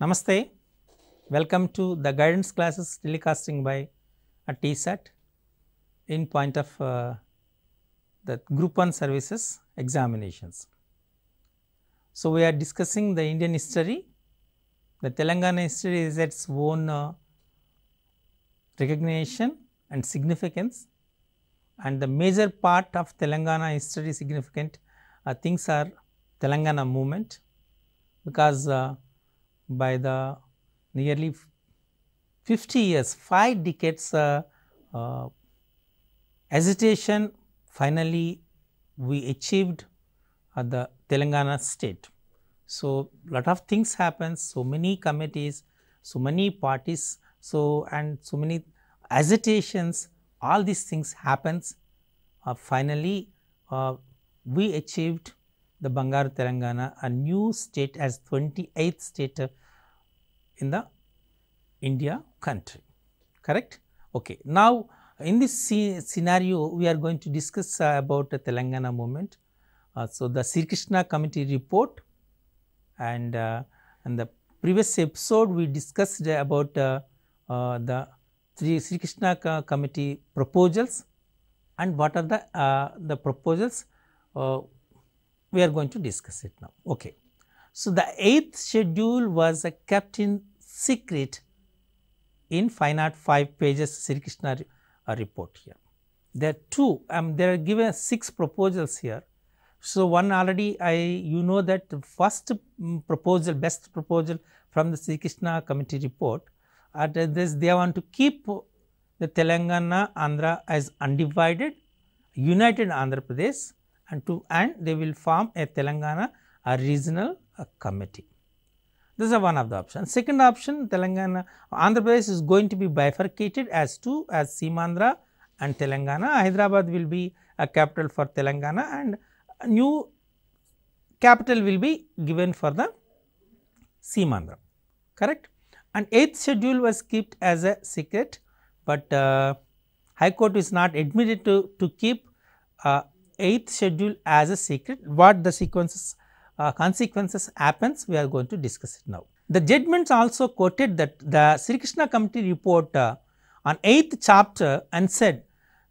Namaste. Welcome to the guidance classes telecasting by a TSAT in point of uh, the group 1 services examinations. So, we are discussing the Indian history. The Telangana history is its own uh, recognition and significance and the major part of Telangana history significant uh, things are Telangana movement because uh, by the nearly 50 years, 5 decades uh, uh, hesitation finally we achieved uh, the Telangana state. So, lot of things happen, so many committees, so many parties, so and so many hesitations, all these things happens. Uh, finally, uh, we achieved the Bangaru Telangana, a new state as 28th state uh, in the India country, correct? Okay. Now, in this scenario, we are going to discuss uh, about the Telangana movement. Uh, so, the Sri Krishna committee report and uh, and the previous episode we discussed about uh, uh, the Sri Sri Krishna co- committee proposals and what are the uh, the proposals uh, we are going to discuss it now. Okay. So, the eighth schedule was uh, kept in secret in 505 pages Sri Krishna uh, report here. There are two, um, there are given six proposals here. So, one already I you know that the first mm, proposal, best proposal from the Sri Krishna committee report, at this they want to keep the Telangana Andhra as undivided, united Andhra Pradesh and to and they will form a Telangana a regional uh, committee. This is one of the options. Second option, Telangana, Andhra Pradesh is going to be bifurcated as two, as Seemandhra and Telangana. Hyderabad will be a capital for Telangana and new capital will be given for the Seemandhra, correct? And eighth schedule was kept as a secret, but uh, High Court is not admitted to, to keep uh, eighth schedule as a secret. What the sequences uh, consequences happens, we are going to discuss it now. The judgments also quoted that the Sri Krishna committee report uh, on 8th chapter and said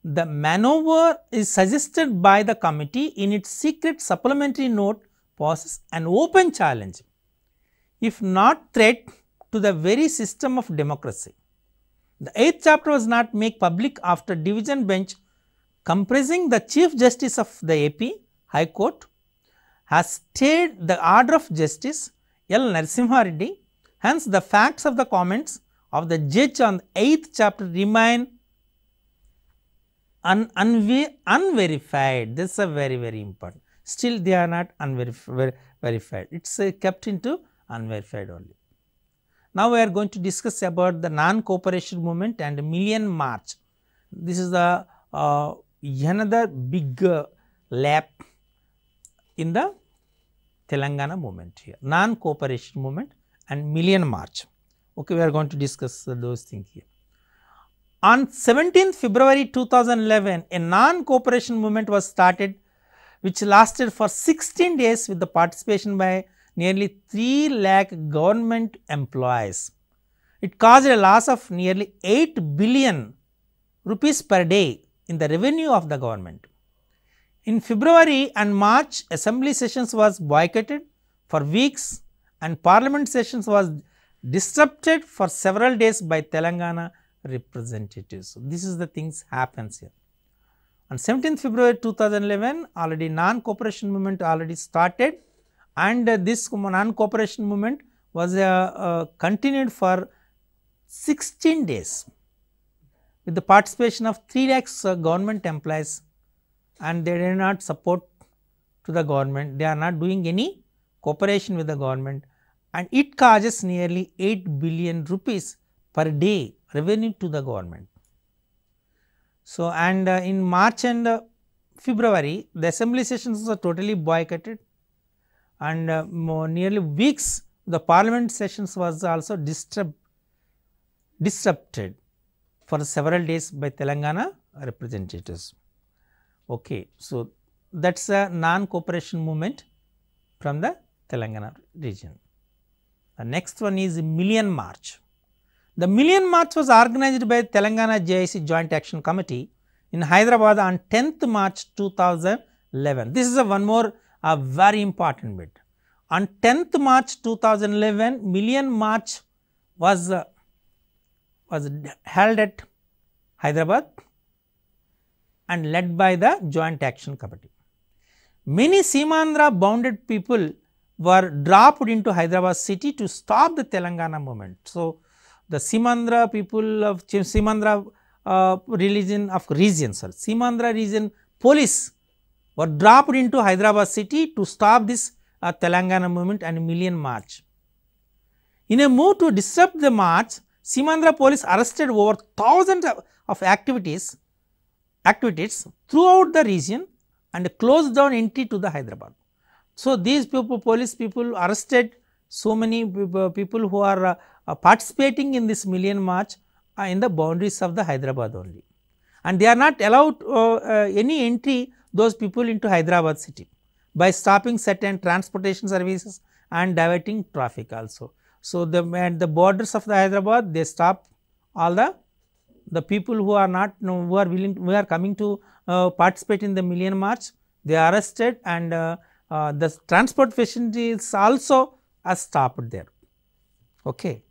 the maneuver is suggested by the committee in its secret supplementary note poses an open challenge, if not threat to the very system of democracy. The 8th chapter was not made public after division bench comprising the Chief Justice of the AP High Court has stayed the order of Justice L. Narasimha. Hence, the facts of the comments of the judge on the 8th chapter remain un- unve- unverified. This is a very, very important. Still, they are not unverified. Verified. It's uh, kept into unverified only. Now, we are going to discuss about the non-cooperation movement and Million March. This is uh, another big uh, lap in the Telangana movement here, non-cooperation movement and Million March. Okay, we are going to discuss uh, those things here. On 17th February 2011, a non-cooperation movement was started which lasted for 16 days with the participation by nearly 3 lakh government employees. It caused a loss of nearly 8 billion rupees per day in the revenue of the government. In February and March, assembly sessions was boycotted for weeks and parliament sessions was disrupted for several days by Telangana representatives. So, this is the things happens here. On 17th February 2011, already non-cooperation movement already started and uh, this non-cooperation movement was uh, uh, continued for 16 days with the participation of 3 lakhs uh, government employees and they did not support to the government. They are not doing any cooperation with the government and it causes nearly 8 billion rupees per day revenue to the government. So, and uh, in March and uh, February, the assembly sessions were totally boycotted and uh, nearly weeks the parliament sessions was also disturb, disrupted for several days by Telangana representatives. Okay, so that's a non-cooperation movement from the Telangana region. The next one is Million March. The Million March was organized by Telangana JIC Joint Action Committee in Hyderabad on 10th March 2011. This is a one more a very important bit. On 10th March 2011, Million March was uh, was held at Hyderabad and led by the Joint Action Committee. Many Seemandhra bounded people were dropped into Hyderabad city to stop the Telangana movement. So, the Seemandhra people of Seemandhra uh, religion of region, sorry, Seemandhra region police were dropped into Hyderabad city to stop this uh, Telangana movement and million march. In a move to disrupt the march, Seemandhra police arrested over thousands of, of activities activities throughout the region and closed down entry to the Hyderabad. So, these people police people arrested so many people who are uh, participating in this million march uh, in the boundaries of the Hyderabad only and they are not allowed uh, uh any entry those people into Hyderabad city by stopping certain transportation services and diverting traffic also. So, the at the borders of the Hyderabad they stop all the the people who are not who are willing who are coming to uh, participate in the million march they are arrested and uh, uh, the transport facilities also are stopped there. Okay.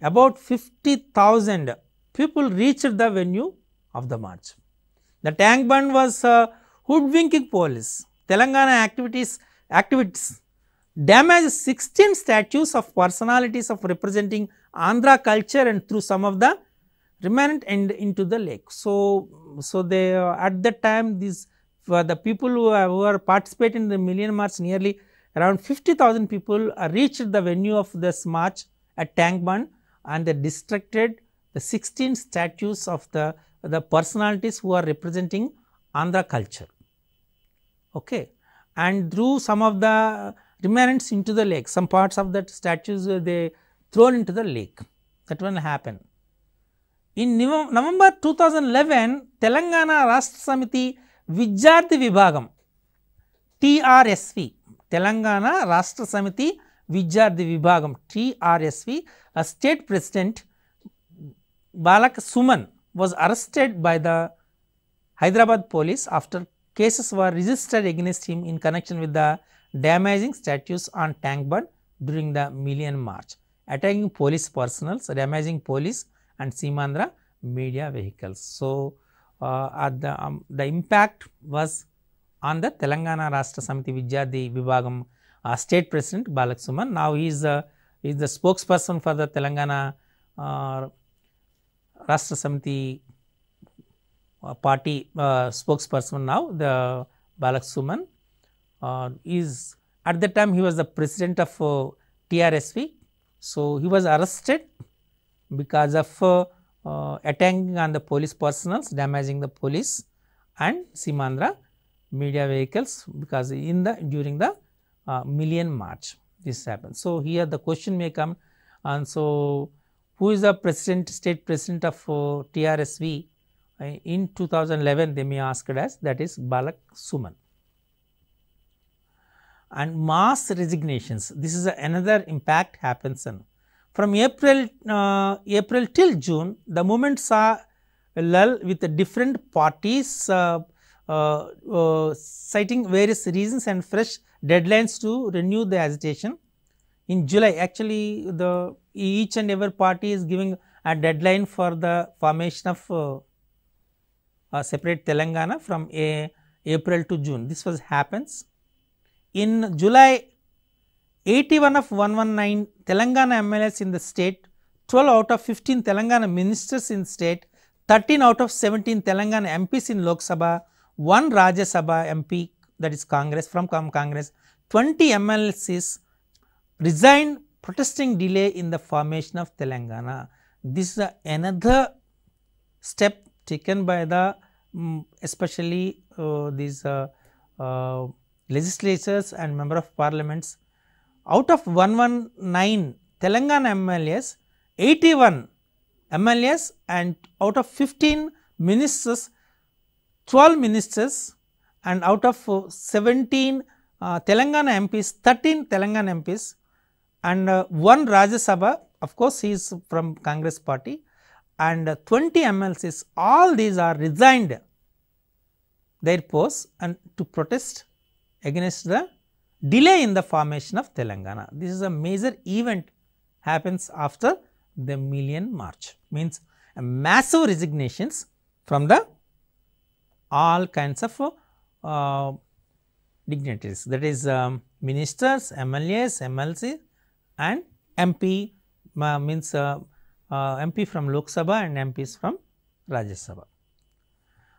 About 50,000 people reached the venue of the march. The Tank Bund was uh, hoodwinking police. Telangana activities activities damaged 16 statues of personalities of representing Andhra culture and through some of the remnant end into the lake. So, so they uh, at that time these the people who, are, who are participating in the million march nearly around 50,000 people reached the venue of this march at Tank Bund and they distracted the 16 statues of the, the personalities who are representing Andhra culture. Okay. And threw some of the remnants into the lake, some parts of that statues uh, they thrown into the lake. That one happened. In November 2011, Telangana Rashtra Samiti Vidyarthi Vibhagam TRSV, Telangana Rashtra Samiti Vidyarthi Vibhagam TRSV, a state president Balka Suman was arrested by the Hyderabad police after cases were registered against him in connection with the damaging statues on tank Bund during the Million March, attacking police personnel, damaging police and Seemandhra media vehicles. So, uh, the, um, the impact was on the Telangana Rashtra Samiti Vidyarthi Vibhagam uh, state president Balka Suman. Now he is, uh, he is the spokesperson for the Telangana uh, Rashtra Samiti uh, party uh, spokesperson now, the Balka Suman uh, is at that time he was the president of uh, TRSV. So, he was arrested because of uh, uh, attacking on the police personals, damaging the police and Seemandhra media vehicles because in the during the uh, million march this happened. So, here the question may come and so who is the president state president of uh, TRSV uh, in 2011 they may ask it as that is Balka Suman. And mass resignations this is another impact happens in from April, uh, April till June, the movement saw a lull with different parties uh, uh, uh, citing various reasons and fresh deadlines to renew the agitation. In July, actually, the each and every party is giving a deadline for the formation of uh, a separate Telangana from a April to June. This was happens. In July, 81 of 119 Telangana MLAs in the state, 12 out of 15 Telangana ministers in state, 13 out of 17 Telangana MPs in Lok Sabha, 1 Rajya Sabha MP that is Congress from Congress, 20 MLCs resigned protesting delay in the formation of Telangana. This is another step taken by the um, especially uh, these uh, uh, legislatures and member of parliaments out of 119 Telangana MLAs, 81 MLAs and out of 15 ministers, 12 ministers and out of 17 uh, Telangana MPs, 13 Telangana MPs and uh, one Rajya Sabha of course he is from Congress party and uh, 20 MLCs all these are resigned their posts and to protest against the delay in the formation of Telangana. This is a major event happens after the million march means a massive resignations from the all kinds of uh, dignitaries that is um, ministers, MLAs, MLC and MP uh, means uh, uh MP from Lok Sabha and MPs from Rajya Sabha.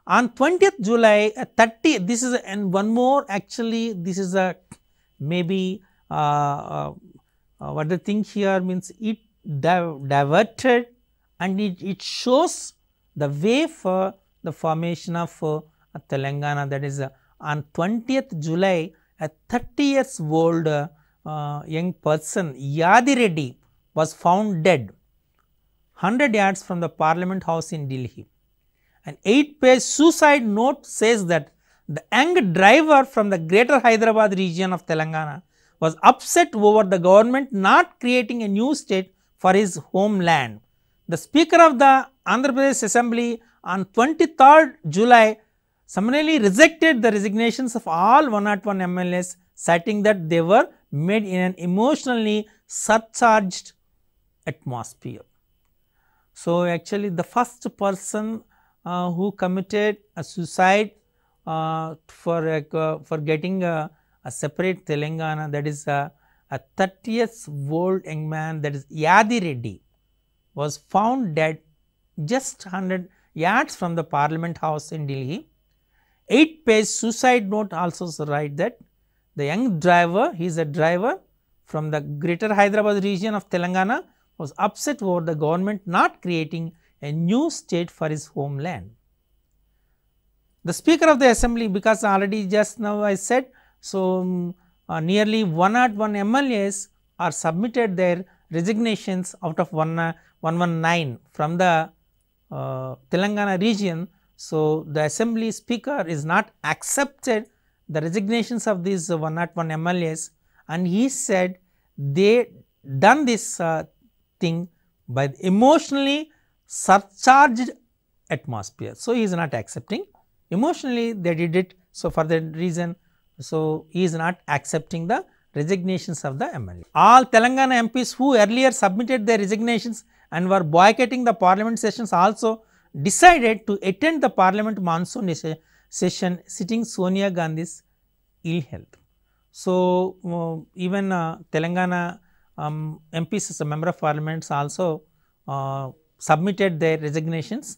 On 20th July uh, 30 this is and one more actually this is a maybe uh, what the thing here means it diverted and it, it shows the way for the formation of uh, Telangana that is uh, on 20th July a 30 years old uh, young person Yadi Reddy was found dead 100 yards from the parliament house in Delhi. An 8 page suicide note says that the young driver from the greater Hyderabad region of Telangana was upset over the government not creating a new state for his homeland. The Speaker of the Andhra Pradesh Assembly on 23rd July summarily rejected the resignations of all 101 MLAs citing that they were made in an emotionally surcharged atmosphere. So, actually the first person uh, who committed a suicide for, uh, for getting a, a, separate Telangana that is a, a 30 years old young man that is Yadi Reddy was found dead just 100 yards from the parliament house in Delhi. 8 page suicide note also write that the young driver, he is a driver from the greater Hyderabad region of Telangana was upset over the government not creating a new state for his homeland. The speaker of the assembly because already just now I said, so um, uh, nearly 101 MLAs are submitted their resignations out of 1, uh, 119 from the uh, Telangana region. So, the assembly speaker is not accepted the resignations of these 101 MLAs and he said they done this uh, thing by emotionally surcharged atmosphere. So, he is not accepting emotionally they did it. So, for that reason so, he is not accepting the resignations of the MLA. All Telangana MPs who earlier submitted their resignations and were boycotting the parliament sessions also decided to attend the parliament monsoon session sitting Sonia Gandhi's ill health. So, uh, even uh, Telangana um, MPs as a member of parliaments also uh, submitted their resignations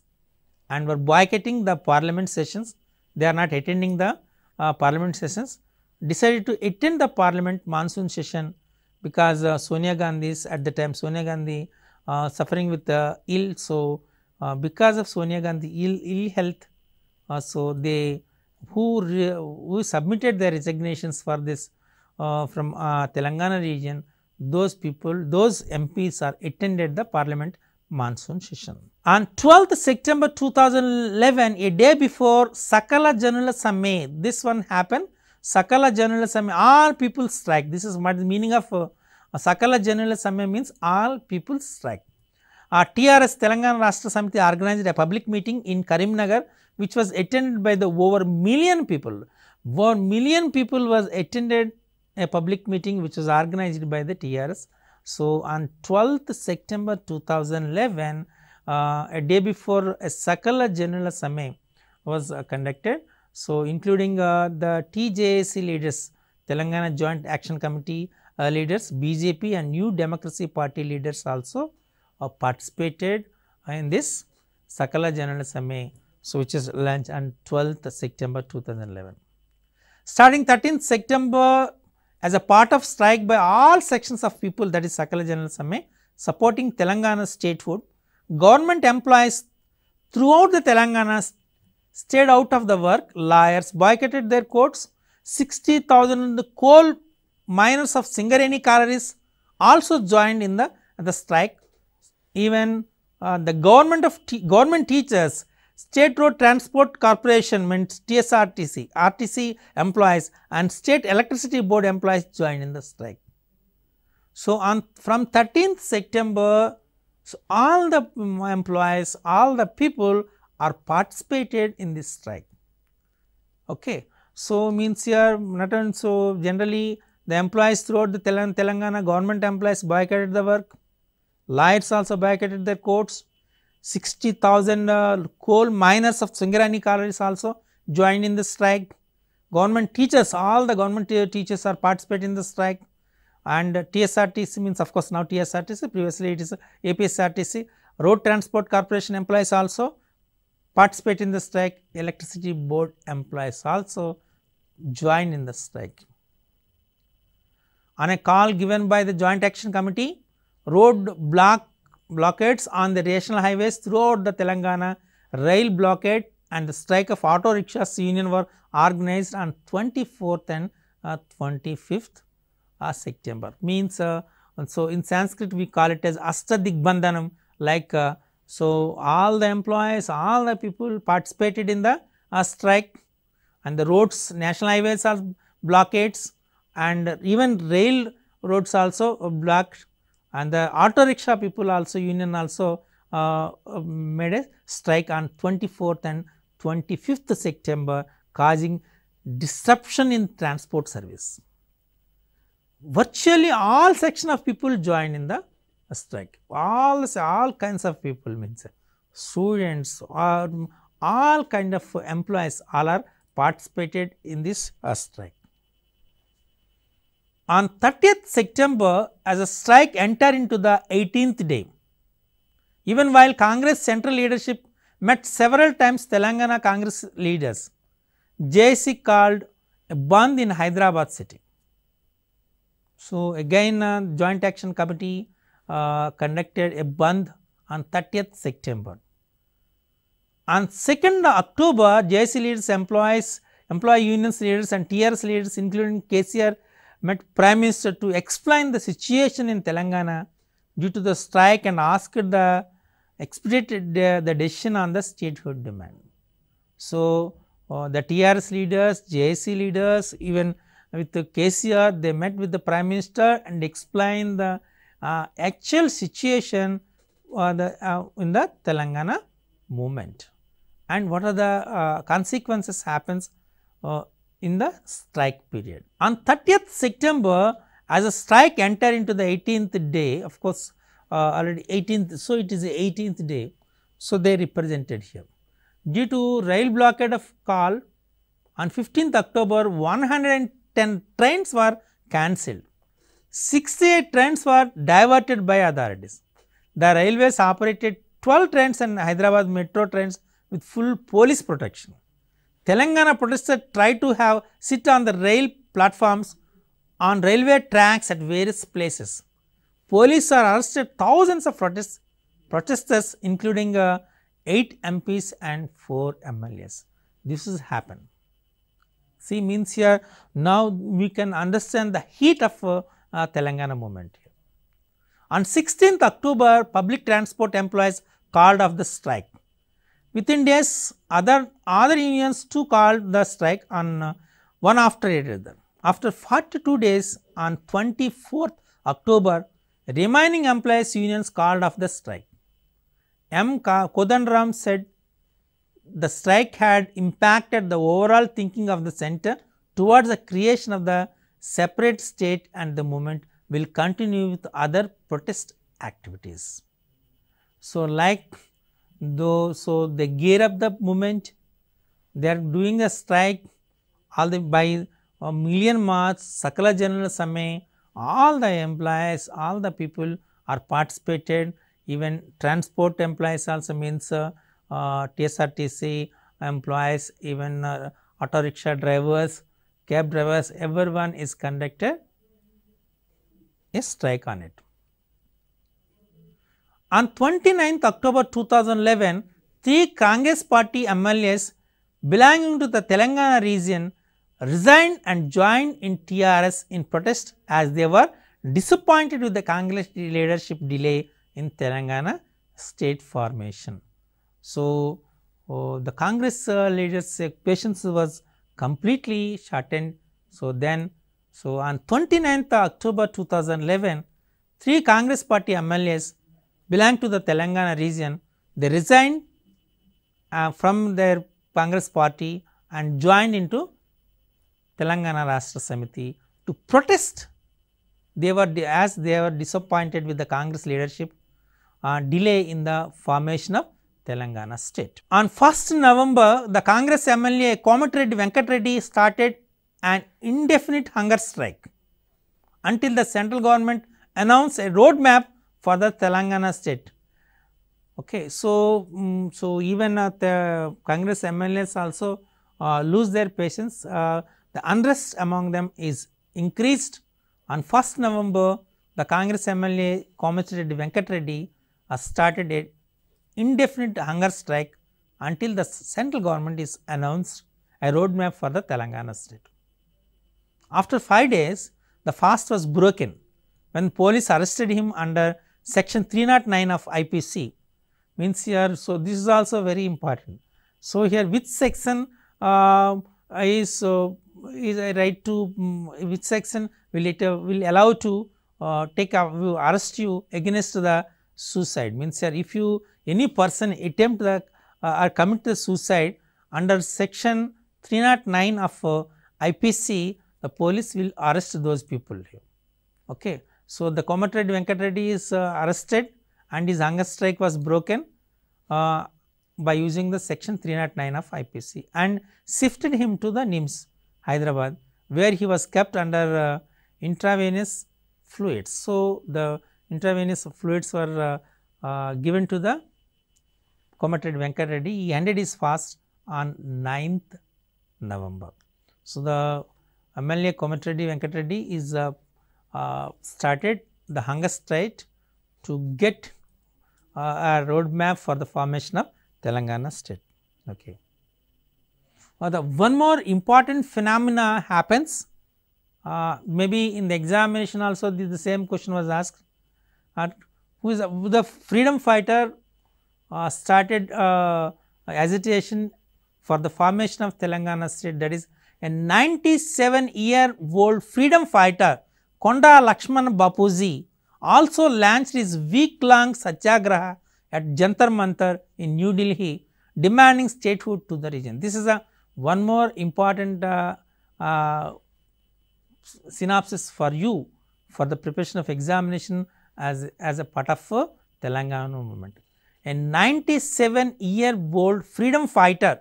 and were boycotting the parliament sessions. They are not attending the uh, parliament sessions decided to attend the parliament monsoon session because uh, Sonia Gandhi is at the time Sonia Gandhi uh, suffering with ill. So, uh, because of Sonia Gandhi ill, ill health, uh, so they who, who submitted their resignations for this uh, from Telangana region, those people, those MPs are attended the parliament monsoon session. On 12th September 2011, a day before Sakala Janula Samme, this one happened. Sakala Janula Samme, all people strike. This is what the meaning of uh, Sakala Janula Samme means all people strike. Uh, TRS Telangana Rashtra Samiti organized a public meeting in Karimnagar which was attended by the over million people. Over million people was attended a public meeting which was organized by the TRS so, on 12th September 2011, uh, a day before a Sakala Janula Samme was uh, conducted. So, including uh, the TJAC leaders, Telangana Joint Action Committee uh, leaders, BJP and New Democracy Party leaders also uh, participated in this Sakala Janula Samme. So, which is launched on 12th September 2011. Starting 13th September as a part of strike by all sections of people that is Sakala Janula Samme supporting Telangana statehood, government employees throughout the Telangana stayed out of the work, lawyers boycotted their courts, 60,000 coal miners of Singareni Collieries also joined in the, the strike. Even uh, the government of government teachers State Road Transport Corporation means TSRTC, RTC employees and State Electricity Board employees joined in the strike. So, on from 13th September, so all the um, employees, all the people are participated in this strike. Okay. So, means here not only so generally the employees throughout the Telangana government employees boycotted the work, lawyers also boycotted their courts, 60,000 uh, coal miners of Singareni Collieries also joined in the strike. Government teachers, all the government teachers are participating in the strike and TSRTC means of course now TSRTC, previously it is APSRTC, Road Transport Corporation employees also participate in the strike, electricity board employees also join in the strike. On a call given by the Joint Action Committee, road block blockades on the national highways throughout the Telangana, rail blockade and the strike of auto rickshaws union were organized on 24th and uh, 25th uh, September. Means, uh, so in Sanskrit we call it as Astadigbandhanam. Like uh, so all the employees, all the people participated in the uh, strike. And the roads, national highways are blockades. And even rail roads also blocked and the auto rickshaw people also union also uh, made a strike on 24th and 25th September causing disruption in transport service. Virtually all section of people joined in the strike, all, all kinds of people means students or all kind of employees all are participated in this uh, strike. On 30th September, as a strike entered into the 18th day, even while Congress central leadership met several times Telangana Congress leaders, JC called a bandh in Hyderabad city. So, again uh, Joint Action Committee uh, conducted a bandh on 30th September. On 2nd October, JC leaders, employees, employee unions leaders and TRS leaders including KCR met Prime Minister to explain the situation in Telangana due to the strike and asked the expedited the, the decision on the statehood demand. So, uh, the TRS leaders, JSC leaders, even with the KCR, they met with the Prime Minister and explained the uh, actual situation uh, the, uh, in the Telangana movement and what are the uh, consequences happens uh, in the strike period. On 30th September, as a strike enter into the 18th day, of course, uh, already 18th, so it is the 18th day, so they represented here. Due to rail blockade of call, on 15th October, 110 trains were cancelled. 68 trains were diverted by authorities. The railways operated 12 trains and Hyderabad metro trains with full police protection. Telangana protesters tried to have sit on the rail platforms on railway tracks at various places. Police are arrested thousands of protest, protesters including uh, 8 MPs and 4 MLAs. This has happened. See means here now we can understand the heat of uh, uh, Telangana movement. Here. On 16th October, public transport employees called off the strike. Within days, other, other unions too called the strike on uh, one after another. After 42 days on 24th October, remaining employees unions called off the strike. M. Kodandaram said the strike had impacted the overall thinking of the center towards the creation of the separate state and the movement will continue with other protest activities. So, like though so they gear up the movement. They are doing a strike. All the by a million march Sakala Janula Samme all the employees all the people are participated. Even transport employees also means uh, uh, tsrtc employees even uh, auto rickshaw drivers cab drivers everyone is conducted a strike on it on 29th October 2011, three Congress party MLAs belonging to the Telangana region resigned and joined in TRS in protest as they were disappointed with the Congress leadership delay in Telangana state formation. So, uh, the Congress uh, leaders uh, patience was completely shortened. So, then so on 29th October 2011 three Congress party MLAs belong to the Telangana region. They resigned uh, from their Congress party and joined into Telangana Rashtra Samiti to protest. They were as they were disappointed with the Congress leadership uh, delay in the formation of Telangana state. On 1st November, the Congress MLA Komatireddy Venkat Reddy started an indefinite hunger strike until the central government announced a roadmap for the Telangana state. Okay, so, um, so even uh, the Congress MLAs also uh, lose their patience. Uh, the unrest among them is increased. On 1st November, the Congress MLA Komatireddy Venkat Reddy has started a indefinite hunger strike until the central government is announced a roadmap for the Telangana state. After 5 days, the fast was broken when police arrested him under section 309 of IPC means here. So, this is also very important. So, here which section uh, is uh, is a right to um, which section will it uh, will allow to uh, take a, arrest you against the suicide means here if you any person attempt the uh, or commit the suicide under section 309 of uh, IPC the police will arrest those people here. Okay. So, the Komatireddy Venkat Reddy is uh, arrested and his hunger strike was broken uh, by using the section 309 of IPC and shifted him to the NIMS Hyderabad where he was kept under uh, intravenous fluids. So, the intravenous fluids were uh, uh, given to the Komatireddy Venkat Reddy. He ended his fast on 9th November. So, the MLA Komatireddy Venkat Reddy is uh, uh, started the hunger strike to get uh, a roadmap for the formation of Telangana state. Okay. Uh, the one more important phenomena happens uh, maybe in the examination also the, the same question was asked who is the freedom fighter uh, started uh, agitation for the formation of Telangana state that is a 97 year old freedom fighter Konda Lakshman Bapuji also launched his week long satyagraha at Jantar Mantar in New Delhi demanding statehood to the region. This is a one more important uh, uh, synopsis for you for the preparation of examination as, as a part of uh, Telangana movement. A 97 year old freedom fighter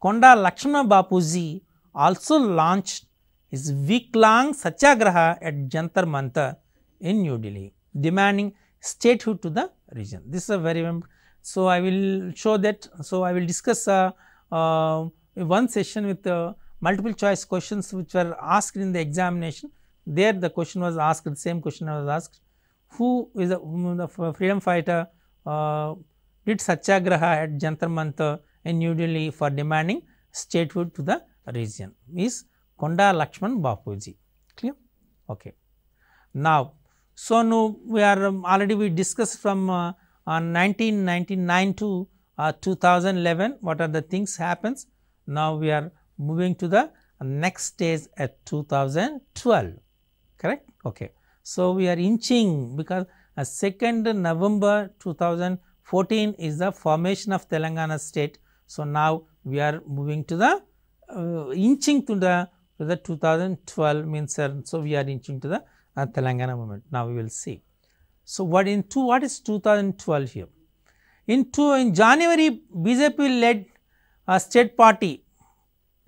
Konda Lakshmana Bapuji also launched his week long satyagraha at Jantar Mantar in New Delhi demanding statehood to the region. This is a very so I will show that. So I will discuss uh, uh, one session with uh, multiple choice questions which were asked in the examination. There the question was asked, the same question was asked, who is the freedom fighter uh, did satyagraha at Jantar Mantar in New Delhi for demanding statehood to the region is Konda Lakshman Bapuji. Clear? Okay. Now, so now we are um, already we discussed from uh, on 1999 to uh, 2011 what are the things happens. Now, we are moving to the next stage at 2012 correct. Okay. So, we are inching because uh, 2nd November 2014 is the formation of Telangana state. So, now we are moving to the uh, inching to the to the 2012 means uh, so we are inching to the uh, Telangana movement. Now we will see. So what in two what is 2012 here? In two in January BJP led a state party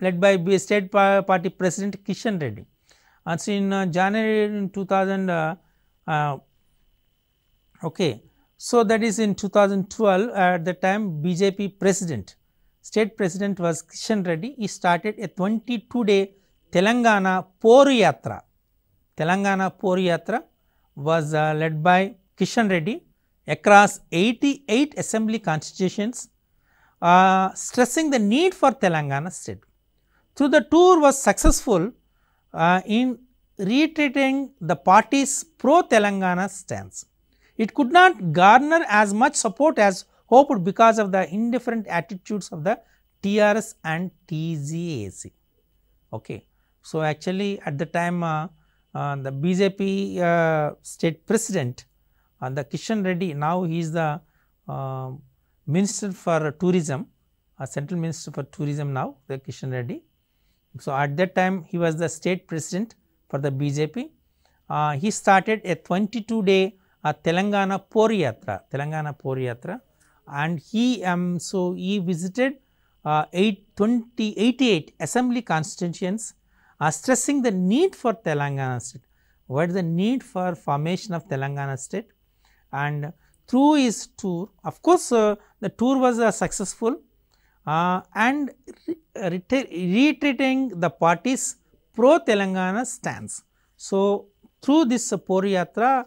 led by state party president Kishan Reddy. And so in uh, January in 2000 uh, uh, okay. So that is in 2012 at the time BJP president state president was Kishan Reddy. He started a 22 day Telangana Poru Yatra. Telangana Poru Yatra was uh, led by Kishan Reddy across 88 assembly constitutions, uh, stressing the need for Telangana state. Through the tour was successful uh, in reiterating the party's pro-Telangana stance. It could not garner as much support as hoped because of the indifferent attitudes of the TRS and TJAC. Okay. So, actually at the time uh, uh, the BJP uh, state president and the Kishan Reddy now he is the uh, Minister for Tourism, uh, Central Minister for Tourism now, the Kishan Reddy. So, at that time he was the state president for the BJP. Uh, he started a 22 day uh, Telangana Poru Yatra, Telangana Poru Yatra and he um, so he visited uh, 8, 20, 88 assembly constituents uh, stressing the need for Telangana state. What is the need for formation of Telangana state and through his tour of course uh, the tour was uh, successful uh, and re reiterating the party's pro Telangana stance. So, through this uh, Poru Yatra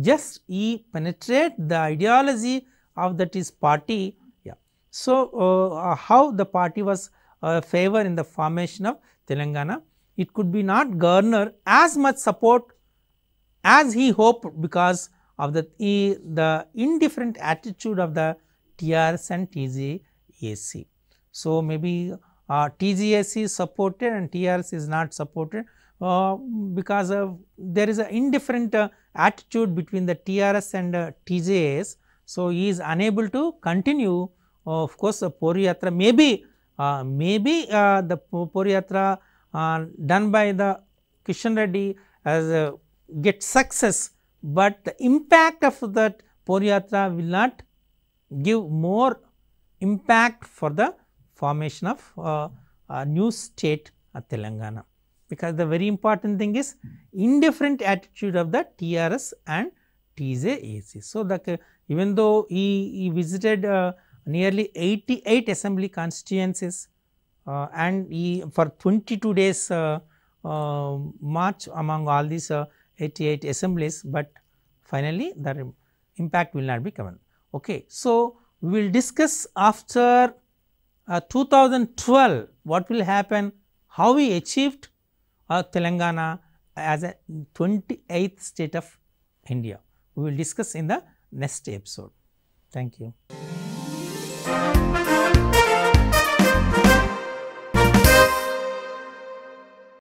just he penetrate the ideology of that is party. Yeah. So, uh, how the party was uh, favor in the formation of Telangana, it could be not garner as much support as he hoped because of the, the indifferent attitude of the TRS and TJAC. So, maybe uh, TJAC is supported and TRS is not supported uh, because of there is an indifferent uh, attitude between the TRS and uh, TJS. So, he is unable to continue uh, of course, the Poru Yatra maybe uh, maybe uh, the Poru Yatra done by the Kishan Reddy as a get success, but the impact of that Poru Yatra will not give more impact for the formation of a new state at Telangana because the very important thing is indifferent attitude of the TRS and TJAC. So, the even though he, he visited uh, nearly 88 assembly constituencies uh, and he for 22 days uh, uh march among all these uh, 88 assemblies, but finally the impact will not be covered. Okay. So, we will discuss after uh, 2012 what will happen, how we achieved uh, Telangana as a 28th state of India. We will discuss in the next episode. Thank you.